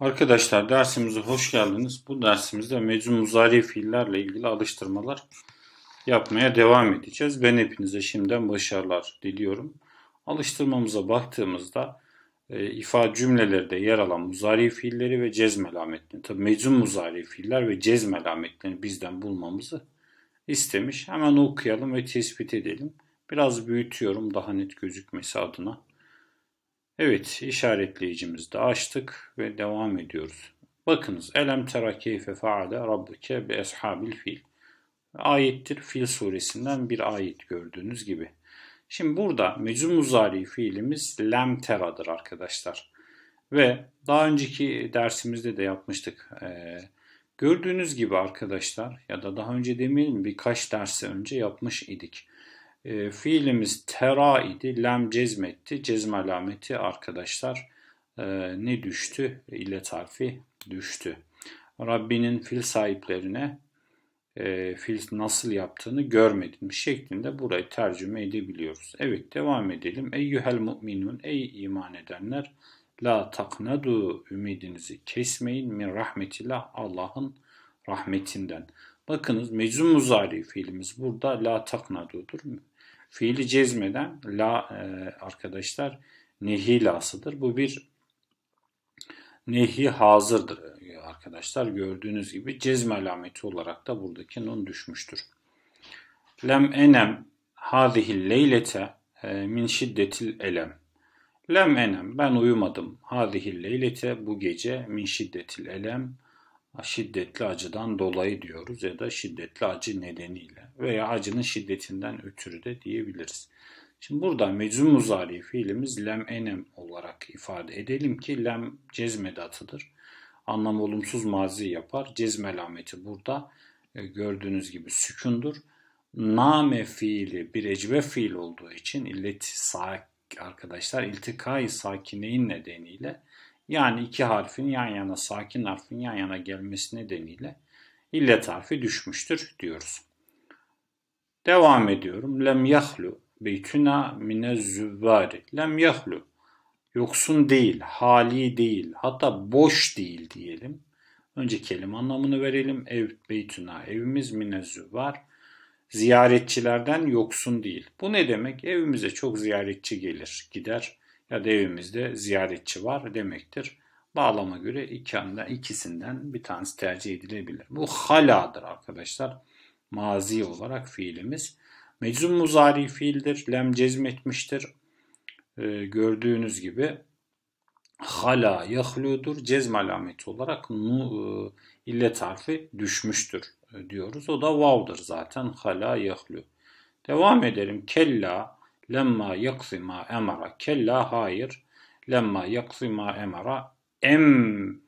Arkadaşlar dersimize hoş geldiniz. Bu dersimizde meczu muzari fiillerle ilgili alıştırmalar yapmaya devam edeceğiz. Ben hepinize şimdiden başarılar diliyorum. Alıştırmamıza baktığımızda e, ifade cümlelerde yer alan muzari fiilleri ve cezm alametlerini, tabi meczu muzari fiiller ve cezm alametlerini bizden bulmamızı istemiş. Hemen okuyalım ve tespit edelim. Biraz büyütüyorum daha net gözükmesi adına. Evet işaretleyicimizi de açtık ve devam ediyoruz. Bakınız elem tera keyfe faale rabbuke bi ashabil fil. Ayettir fil suresinden bir ayet gördüğünüz gibi. Şimdi burada meczu muzari fiilimiz lem teradır arkadaşlar. Ve daha önceki dersimizde de yapmıştık. Ee, gördüğünüz gibi arkadaşlar ya da daha önce demeyelim birkaç dersi önce yapmış idik. E, fiilimiz tera idi. Lem cezmetti. Cezm alameti arkadaşlar e, ne düştü? İllet harfi düştü. Rabbinin fil sahiplerine e, fil nasıl yaptığını görmedim şeklinde burayı tercüme edebiliyoruz. Evet devam edelim. Eyyuhel mu'minun ey iman edenler la taknadu ümidinizi kesmeyin min rahmetillah Allah'ın rahmetinden. Bakınız meczum muzari fiilimiz burada la taknadudur. Fiili cezmeden la e, arkadaşlar nehi lasıdır. Bu bir nehi hazırdır arkadaşlar. Gördüğünüz gibi cezme alameti olarak da buradaki nun düşmüştür. Lem enem hâzihil leylete e, min şiddetil elem. Lem enem ben uyumadım. Hâzihil leylete bu gece min şiddetil elem şiddetli acıdan dolayı diyoruz ya da şiddetli acı nedeniyle veya acının şiddetinden ötürü de diyebiliriz. Şimdi burada meczum muzari fiilimiz lem enem olarak ifade edelim ki lem cezmedatıdır. Anlam olumsuz mazi yapar. Cezme alameti burada e, gördüğünüz gibi sükundur. Name fiili bir ecve fiil olduğu için illeti arkadaşlar iltikai sakineyin nedeniyle yani iki harfin yan yana, sakin harfin yan yana gelmesi nedeniyle illet harfi düşmüştür diyoruz. Devam ediyorum. Lem yahlu beytuna mine züvvari. Lem yahlu. Yoksun değil, hali değil, hatta boş değil diyelim. Önce kelime anlamını verelim. Ev beytuna, evimiz mine züvvar. Ziyaretçilerden yoksun değil. Bu ne demek? Evimize çok ziyaretçi gelir, gider ya da evimizde ziyaretçi var demektir. Bağlama göre iki anda ikisinden bir tanesi tercih edilebilir. Bu haladır arkadaşlar. Mazi olarak fiilimiz. Meczum muzari fiildir. Lem cezmetmiştir. Ee, gördüğünüz gibi hala yahludur. Cezm alameti olarak nu, e, illet harfi düşmüştür e, diyoruz. O da vav'dır zaten. Hala yahlu. Devam edelim. Kella Lemma yakzi ma emara. Kella hayır. Lemma yakzi ma emara. Em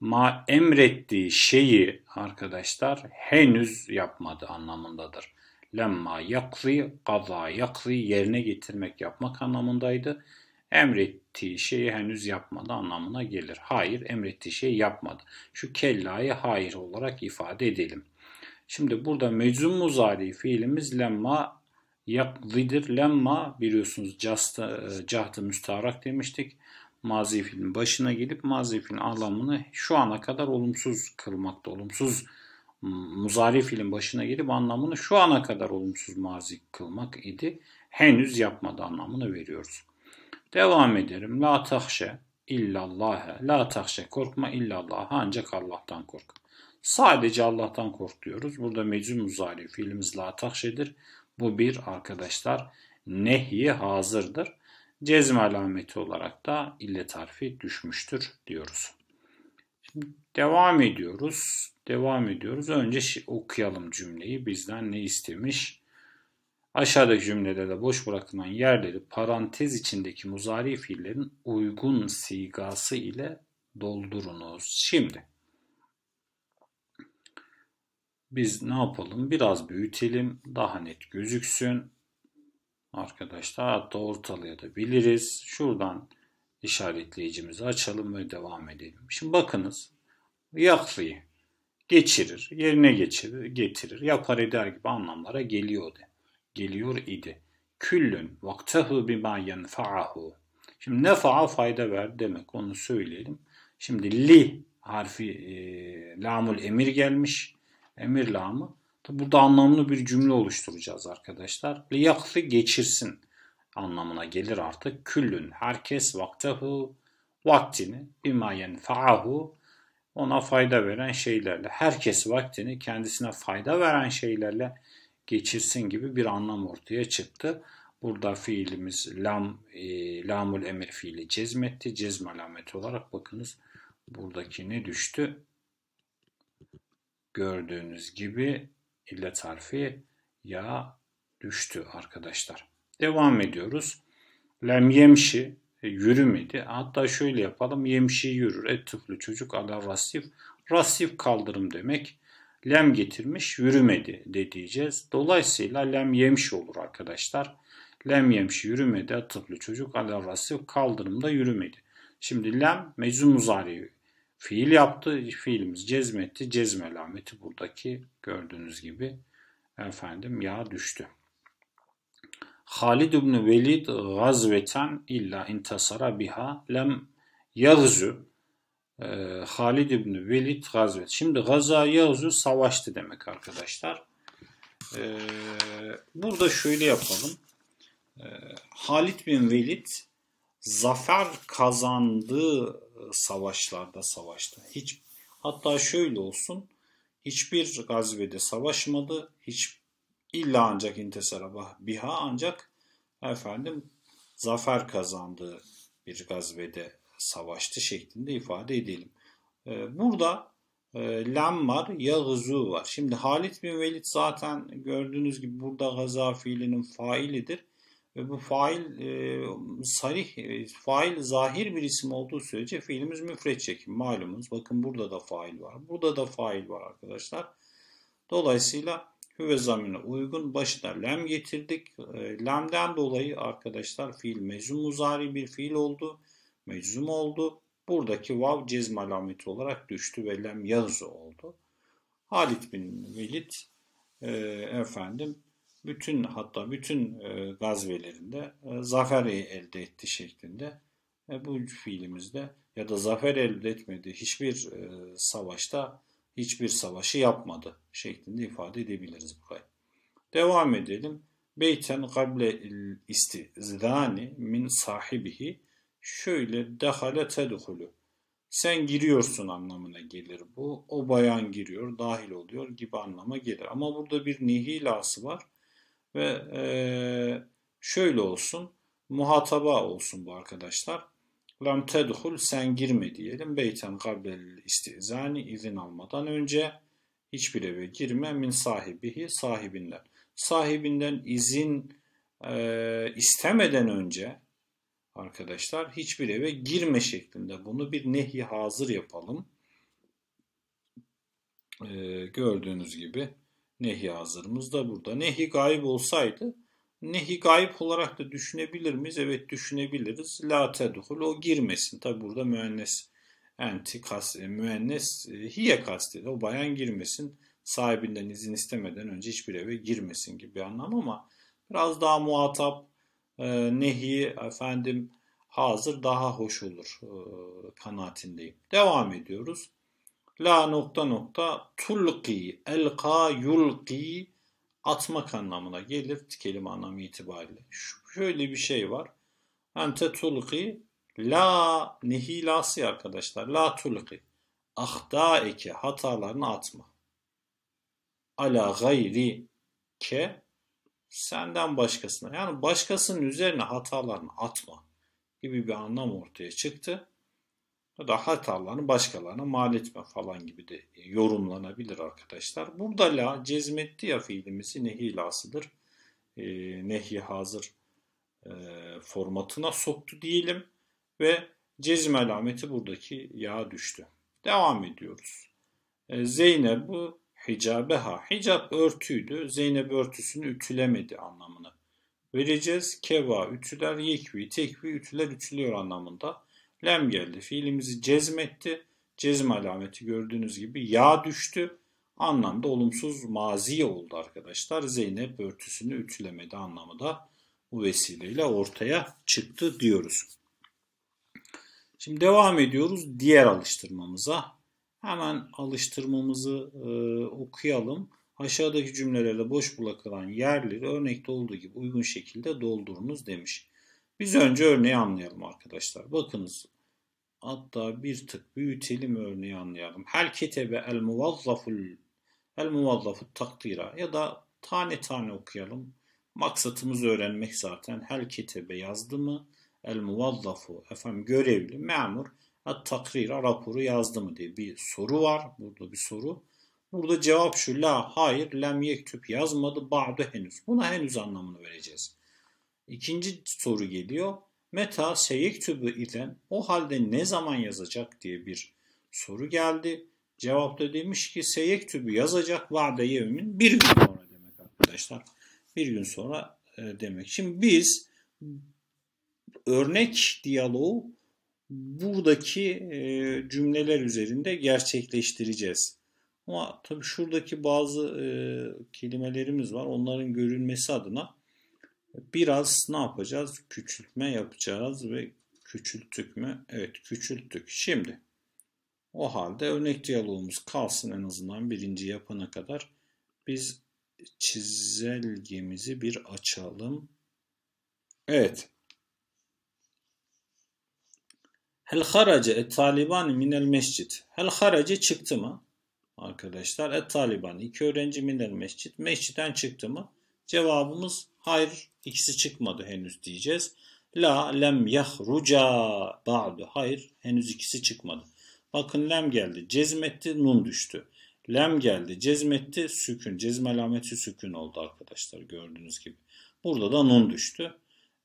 ma emrettiği şeyi arkadaşlar henüz yapmadı anlamındadır. Lemma yakzi, kaza yakzi yerine getirmek yapmak anlamındaydı. Emrettiği şeyi henüz yapmadı anlamına gelir. Hayır emrettiği şeyi yapmadı. Şu kellayı hayır olarak ifade edelim. Şimdi burada meczum muzari fiilimiz lemma yakzidir. Lemma biliyorsunuz cahdı, e, cahdı müstarak demiştik. Mazi fiilin başına gelip mazi fiilin anlamını şu ana kadar olumsuz kılmakta. Olumsuz muzari fiilin başına gelip anlamını şu ana kadar olumsuz mazi kılmak idi. Henüz yapmadı anlamını veriyoruz. Devam ederim. La tahşe illallâhe. La tahşe korkma illallah. Ancak Allah'tan kork. Sadece Allah'tan kork diyoruz. Burada mecnun muzari fiilimiz la tahşedir. Bu bir arkadaşlar nehi hazırdır. Cezm alameti olarak da illet harfi düşmüştür diyoruz. Şimdi devam ediyoruz. Devam ediyoruz. Önce okuyalım cümleyi. Bizden ne istemiş? Aşağıdaki cümlede de boş bırakılan yerleri parantez içindeki muzari fiillerin uygun sigası ile doldurunuz. Şimdi biz ne yapalım? Biraz büyütelim. Daha net gözüksün. Arkadaşlar hatta ortalayabiliriz. Şuradan işaretleyicimizi açalım ve devam edelim. Şimdi bakınız. Yakfi geçirir, yerine geçirir, getirir, yapar eder gibi anlamlara geliyordu. Geliyor idi. Küllün vaktehu bima yenfa'ahu. Şimdi nefa'a fayda ver demek onu söyleyelim. Şimdi li harfi e, lamul emir gelmiş. Emir lamı. Burada anlamlı bir cümle oluşturacağız arkadaşlar. Liyaklı geçirsin anlamına gelir artık. Küllün herkes vaktehu vaktini bima yenfa'ahu ona fayda veren şeylerle herkes vaktini kendisine fayda veren şeylerle geçirsin gibi bir anlam ortaya çıktı. Burada fiilimiz lam, e, lamul emir fiili cezmetti. Cezm alameti olarak bakınız buradaki ne düştü? Gördüğünüz gibi illet harfi ya düştü arkadaşlar. Devam ediyoruz. Lem yemşi e, yürümedi. Hatta şöyle yapalım. Yemşi yürür. Et tüflü çocuk ala rasif. Rasif kaldırım demek. Lem getirmiş yürümedi de diyeceğiz. Dolayısıyla lem yemşi olur arkadaşlar. Lem yemşi yürümedi. Atıflı çocuk ala rasif kaldırımda yürümedi. Şimdi lem meczum muzari fiil yaptı. Fiilimiz cezmetti. Cezme alameti buradaki gördüğünüz gibi efendim ya düştü. Halid ibn Velid gazveten illa intasara biha lem yagzu ee, Halid ibn Velid gazvet. Şimdi gaza yagzu savaştı demek arkadaşlar. Ee, burada şöyle yapalım. Ee, Halid bin Velid zafer kazandığı savaşlarda savaştı. Hiç hatta şöyle olsun. Hiçbir gazvede savaşmadı. Hiç illa ancak intesara biha ancak efendim zafer kazandığı bir gazvede savaştı şeklinde ifade edelim. Ee, burada e, lam var, yağzu var. Şimdi Halid bin Velid zaten gördüğünüz gibi burada gaza fiilinin failidir. Ve bu fail e, sarih, e, fail zahir bir isim olduğu sürece fiilimiz müfret çekim. Malumunuz bakın burada da fail var. Burada da fail var arkadaşlar. Dolayısıyla hüve zamine uygun başına lem getirdik. E, lemden dolayı arkadaşlar fiil mezum muzari bir fiil oldu. Meczum oldu. Buradaki vav cezm alameti olarak düştü ve lem yazı oldu. Halit bin Velid e, efendim bütün hatta bütün e, gazvelerinde e, zafer elde etti şeklinde e, bu fiilimizde ya da zafer elde etmedi hiçbir e, savaşta hiçbir savaşı yapmadı şeklinde ifade edebiliriz burayı. Devam edelim. Beyten kable istizani min sahibihi şöyle dehale tedhulu. Sen giriyorsun anlamına gelir bu. O bayan giriyor, dahil oluyor gibi anlama gelir. Ama burada bir nihilası var. Ve e, şöyle olsun. Muhataba olsun bu arkadaşlar. Lam tedhul sen girme diyelim. Beyten kablel istizani izin almadan önce hiçbir eve girme min sahibihi sahibinden. Sahibinden izin e, istemeden önce arkadaşlar hiçbir eve girme şeklinde bunu bir nehi hazır yapalım. Ee, gördüğünüz gibi nehi hazırımız da burada. Nehi gayb olsaydı nehi gayb olarak da düşünebilir miyiz? Evet düşünebiliriz. La tedhul o girmesin. Tabi burada müennes enti kas, e, müennes e, hiye kastedi. O bayan girmesin. Sahibinden izin istemeden önce hiçbir eve girmesin gibi bir anlam ama biraz daha muhatap e, nehi efendim hazır daha hoş olur e, kanaatindeyim. Devam ediyoruz. La nokta nokta tulqi elqa yulqi atmak anlamına gelir kelime anlamı itibariyle. Şöyle bir şey var. Ente tulqi la nihilası arkadaşlar. La tulqi. Ahda eke hatalarını atma. Ala gayri ke senden başkasına yani başkasının üzerine hatalarını atma gibi bir anlam ortaya çıktı. Ya da hatalarını başkalarına mal etme falan gibi de yorumlanabilir arkadaşlar. Burada la cezmetti ya fiilimizi nehi lasıdır. E, nehi hazır e, formatına soktu diyelim ve cezm alameti buradaki ya düştü. Devam ediyoruz. E, Zeynep bu hicabeha. Hicab örtüydü. Zeynep örtüsünü ütülemedi anlamını vereceğiz. Keva ütüler, yekvi, tekvi ütüler ütülüyor anlamında. Lem geldi. Fiilimizi cezmetti. Cezm alameti gördüğünüz gibi ya düştü. Anlamda olumsuz mazi oldu arkadaşlar. Zeynep örtüsünü ütülemedi anlamı da bu vesileyle ortaya çıktı diyoruz. Şimdi devam ediyoruz diğer alıştırmamıza. Hemen alıştırmamızı e, okuyalım. Aşağıdaki cümlelerde boş bırakılan yerleri örnekte olduğu gibi uygun şekilde doldurunuz demiş. Biz önce örneği anlayalım arkadaşlar. Bakınız hatta bir tık büyütelim örneği anlayalım. Hel ketebe el muvazzaful el muvazzafu takdira ya da tane tane okuyalım. Maksatımız öğrenmek zaten. Hel ketebe yazdı mı? El muvazzafu efendim görevli memur at takrira raporu yazdı mı diye bir soru var. Burada bir soru. Burada cevap şu la hayır lem yektüp yazmadı ba'du henüz. Buna henüz anlamını vereceğiz. İkinci soru geliyor. Meta seyektübü ile o halde ne zaman yazacak diye bir soru geldi. Cevapta demiş ki seyektübü yazacak va'de yevmin bir gün sonra demek arkadaşlar. Bir gün sonra e, demek. Şimdi biz örnek diyaloğu buradaki e, cümleler üzerinde gerçekleştireceğiz. Ama tabii şuradaki bazı e, kelimelerimiz var. Onların görülmesi adına biraz ne yapacağız? Küçültme yapacağız ve küçülttük mü? Evet küçülttük. Şimdi o halde örnek diyalogumuz kalsın en azından birinci yapana kadar. Biz çizelgemizi bir açalım. Evet. Hel harace et taliban minel mescit. Hel harace çıktı mı? Arkadaşlar et taliban iki öğrenci minel mescit. Mescitten çıktı mı? Cevabımız hayır ikisi çıkmadı henüz diyeceğiz. La lem yahruca ba'du. Hayır henüz ikisi çıkmadı. Bakın lem geldi. Cezmetti nun düştü. Lem geldi. Cezmetti sükün. Cezme alameti sükün oldu arkadaşlar gördüğünüz gibi. Burada da nun düştü.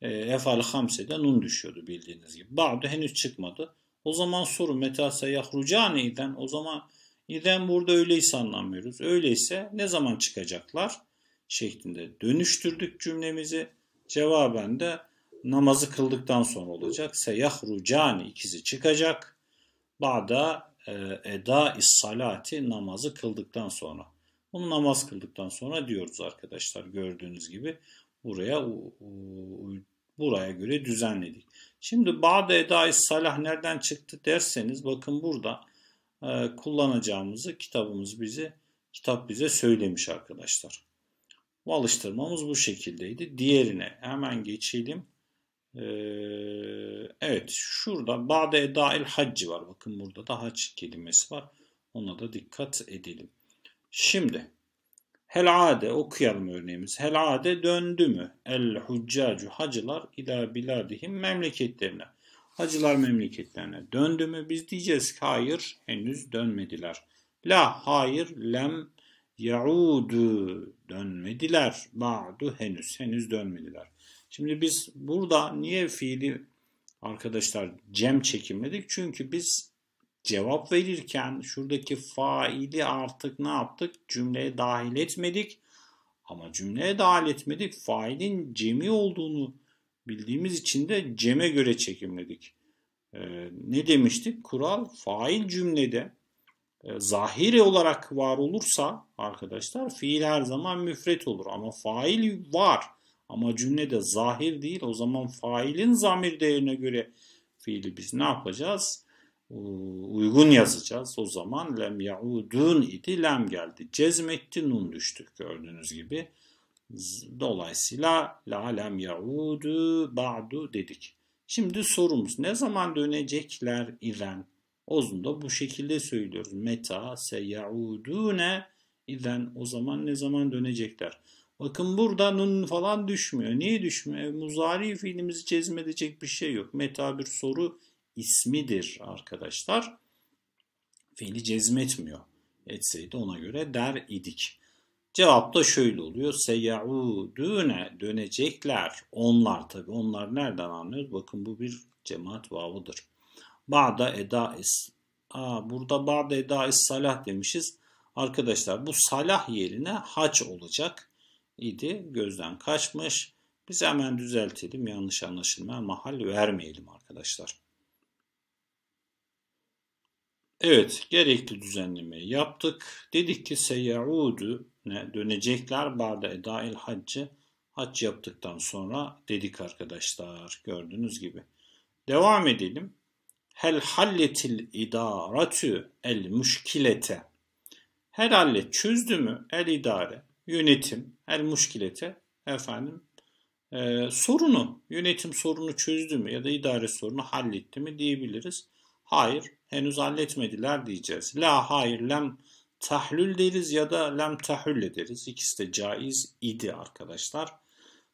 E, Efal hamsede nun düşüyordu bildiğiniz gibi. Ba'du henüz çıkmadı. O zaman soru metase yahrucane iden o zaman iden burada öyleyse anlamıyoruz. Öyleyse ne zaman çıkacaklar? Şeklinde dönüştürdük cümlemizi. Cevaben de namazı kıldıktan sonra olacak. Seyahrucani ikizi çıkacak. Ba'da e, eda salati namazı kıldıktan sonra. Bunu namaz kıldıktan sonra diyoruz arkadaşlar gördüğünüz gibi buraya buraya göre düzenledik. Şimdi Ba'de eda salah nereden çıktı derseniz bakın burada e, kullanacağımızı kitabımız bize kitap bize söylemiş arkadaşlar. Bu alıştırmamız bu şekildeydi. Diğerine hemen geçelim. Ee, evet şurada Ba'de edail haccı var. Bakın burada da hac kelimesi var. Ona da dikkat edelim. Şimdi Hel ade okuyalım örneğimiz. Hel ade döndü mü? El huccacu hacılar ila biladihim memleketlerine. Hacılar memleketlerine döndü mü? Biz diyeceğiz ki hayır henüz dönmediler. La hayır lem yaudu dönmediler. Ba'du henüz henüz dönmediler. Şimdi biz burada niye fiili arkadaşlar cem çekimledik? Çünkü biz cevap verirken şuradaki faili artık ne yaptık? Cümleye dahil etmedik. Ama cümleye dahil etmedik. Failin cemi olduğunu bildiğimiz için de ceme göre çekimledik. Ee, ne demiştik? Kural fail cümlede e, zahiri olarak var olursa arkadaşlar fiil her zaman müfret olur. Ama fail var. Ama cümlede zahir değil. O zaman failin zamir değerine göre fiili biz ne yapacağız? uygun yazacağız. O zaman lem yaudun idi lem geldi. Cezmetti nun düştük gördüğünüz gibi. Dolayısıyla la lem yaudu ba'du dedik. Şimdi sorumuz ne zaman dönecekler ilen? Ozun da bu şekilde söylüyoruz. Meta seyaudune ilen o zaman ne zaman dönecekler? Bakın burada nun falan düşmüyor. Niye düşmüyor? Muzari fiilimizi cezmedecek bir şey yok. Meta bir soru ismidir arkadaşlar. Fiili cezmetmiyor. Etseydi ona göre der idik. Cevap da şöyle oluyor. Seyaudune dönecekler. Onlar tabi. Onlar nereden anlıyoruz? Bakın bu bir cemaat vavıdır. Ba'da eda is. Aa, burada ba'da eda is salah demişiz. Arkadaşlar bu salah yerine haç olacak idi. Gözden kaçmış. Biz hemen düzeltelim. Yanlış anlaşılmaya mahal vermeyelim arkadaşlar. Evet, gerekli düzenlemeyi yaptık. Dedik ki seyaudu ne dönecekler ba'de edail haccı hac yaptıktan sonra dedik arkadaşlar gördüğünüz gibi. Devam edelim. Hel halletil idaretü el müşkilete. Her hallet çözdü mü el idare, yönetim, el müşkilete efendim e, sorunu, yönetim sorunu çözdü mü ya da idare sorunu halletti mi diyebiliriz. Hayır, henüz halletmediler diyeceğiz. La hayır, lem tahlül deriz ya da lem tahlül deriz. İkisi de caiz idi arkadaşlar.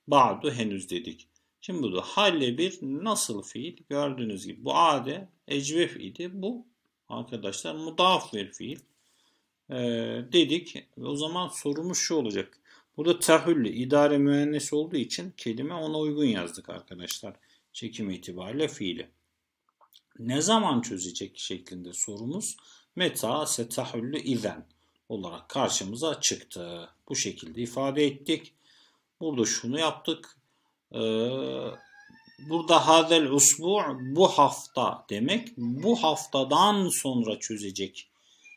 Ba'du henüz dedik. Şimdi bu da halle bir nasıl fiil? Gördüğünüz gibi bu ade ecvef idi. Bu arkadaşlar mudaf bir fiil. Ee, dedik. O zaman sorumuz şu olacak. Burada tahüllü idare mühendisi olduğu için kelime ona uygun yazdık arkadaşlar. Çekim itibariyle fiili. Ne zaman çözecek şeklinde sorumuz meta setahüllü izen olarak karşımıza çıktı. Bu şekilde ifade ettik. Burada şunu yaptık. Ee, burada hadel usbu bu hafta demek bu haftadan sonra çözecek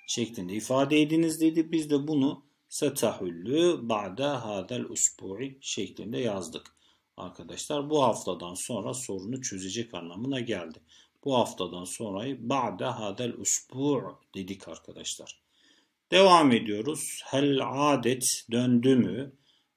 şeklinde ifade ediniz dedi. Biz de bunu setahüllü ba'de hadel usbu'i şeklinde yazdık. Arkadaşlar bu haftadan sonra sorunu çözecek anlamına geldi. Bu haftadan sonrayı ba'de hadel usbu' dedik arkadaşlar. Devam ediyoruz. Hel adet döndü mü?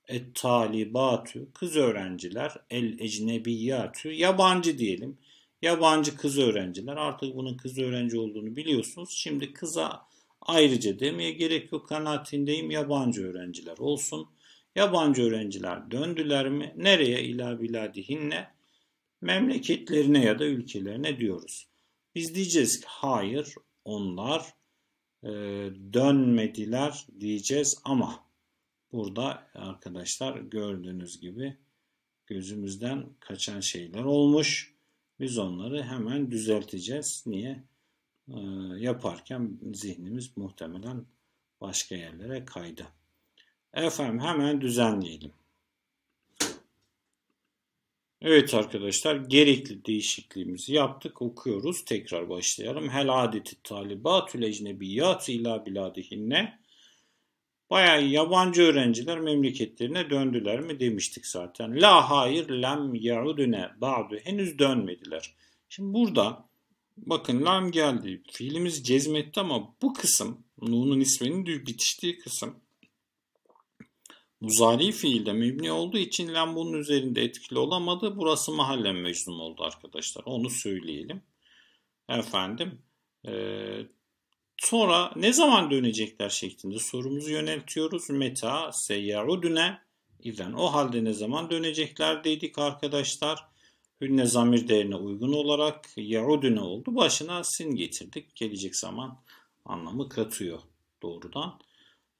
Et talibatü kız öğrenciler el ecnebiyyatü yabancı diyelim. Yabancı kız öğrenciler artık bunun kız öğrenci olduğunu biliyorsunuz. Şimdi kıza ayrıca demeye gerek yok kanaatindeyim yabancı öğrenciler olsun. Yabancı öğrenciler döndüler mi? Nereye? İlâ biladihinne memleketlerine ya da ülkelerine diyoruz. Biz diyeceğiz ki hayır onlar e, dönmediler diyeceğiz ama burada arkadaşlar gördüğünüz gibi gözümüzden kaçan şeyler olmuş. Biz onları hemen düzelteceğiz. Niye? Ee, yaparken zihnimiz muhtemelen başka yerlere kaydı. Efendim hemen düzenleyelim. Evet arkadaşlar gerekli değişikliğimizi yaptık. Okuyoruz. Tekrar başlayalım. Hel adeti talibatül ecnebiyyat ila biladihinne. Bayağı yabancı öğrenciler memleketlerine döndüler mi demiştik zaten. La hayır lem yaudune ba'du. Henüz dönmediler. Şimdi burada bakın lam geldi. Fiilimiz cezmetti ama bu kısım Nun'un isminin bitiştiği kısım Muzari fiilde mebni olduğu için lam bunun üzerinde etkili olamadı. Burası mahallen mecnun oldu arkadaşlar. Onu söyleyelim. Efendim. E, sonra ne zaman dönecekler şeklinde sorumuzu yöneltiyoruz. Meta seyyarudüne İzen o halde ne zaman dönecekler dedik arkadaşlar. Hünne zamir değerine uygun olarak yaudüne oldu. Başına sin getirdik. Gelecek zaman anlamı katıyor doğrudan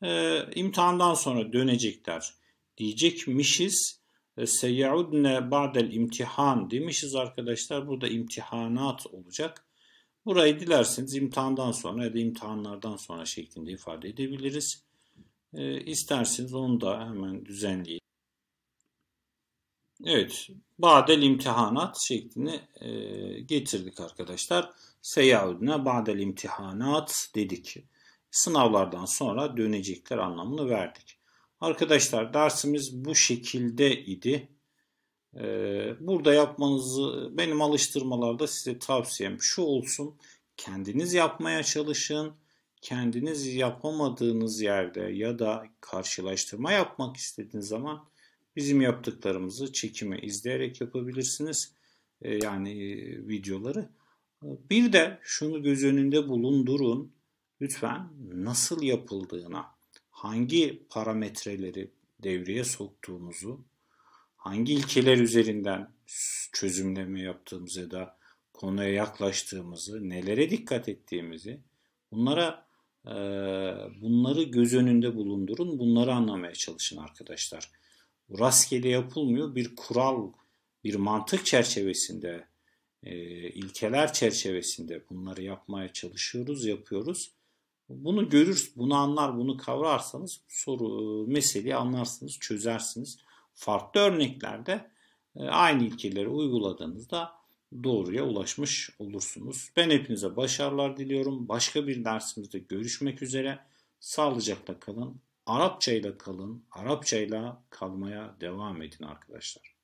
e, imtihandan sonra dönecekler diyecekmişiz. E, Seyaudne ba'del imtihan demişiz arkadaşlar. Burada imtihanat olacak. Burayı dilerseniz imtihandan sonra ya da imtihanlardan sonra şeklinde ifade edebiliriz. E, isterseniz onu da hemen düzenleyelim. Evet, Ba'del imtihanat şeklini e, getirdik arkadaşlar. Seyaudne ba'del imtihanat dedik sınavlardan sonra dönecekler anlamını verdik. Arkadaşlar dersimiz bu şekilde idi. Ee, burada yapmanızı benim alıştırmalarda size tavsiyem şu olsun. Kendiniz yapmaya çalışın. Kendiniz yapamadığınız yerde ya da karşılaştırma yapmak istediğiniz zaman bizim yaptıklarımızı çekimi izleyerek yapabilirsiniz. Ee, yani e, videoları. Bir de şunu göz önünde bulundurun lütfen nasıl yapıldığına, hangi parametreleri devreye soktuğumuzu, hangi ilkeler üzerinden çözümleme yaptığımızı ya da konuya yaklaştığımızı, nelere dikkat ettiğimizi, bunlara e, bunları göz önünde bulundurun, bunları anlamaya çalışın arkadaşlar. Rastgele yapılmıyor, bir kural, bir mantık çerçevesinde, e, ilkeler çerçevesinde bunları yapmaya çalışıyoruz, yapıyoruz. Bunu görür, bunu anlar, bunu kavrarsanız soru meseleyi anlarsınız, çözersiniz. Farklı örneklerde e, aynı ilkeleri uyguladığınızda doğruya ulaşmış olursunuz. Ben hepinize başarılar diliyorum. Başka bir dersimizde görüşmek üzere. Sağlıcakla kalın. Arapça ile kalın. Arapça ile kalmaya devam edin arkadaşlar.